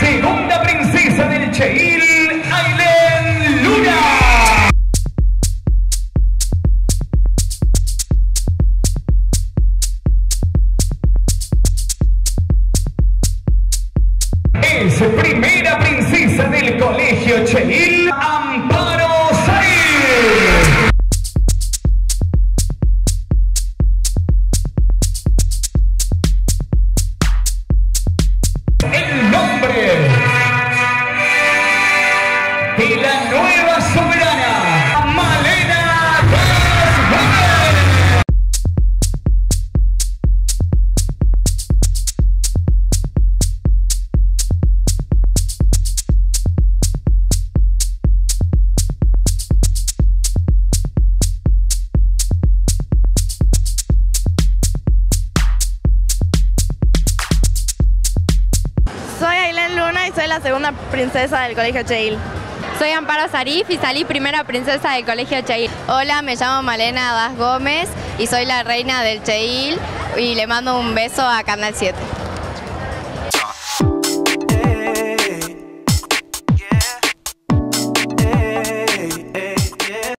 Segunda princesa del Cheil, Aileen Luna. Es primera princesa del Colegio Cheil, Amparo soy la segunda princesa del Colegio Cheil. Soy Amparo Sarif y salí primera princesa del Colegio Cheil. Hola, me llamo Malena Das Gómez y soy la reina del Cheil y le mando un beso a Canal 7.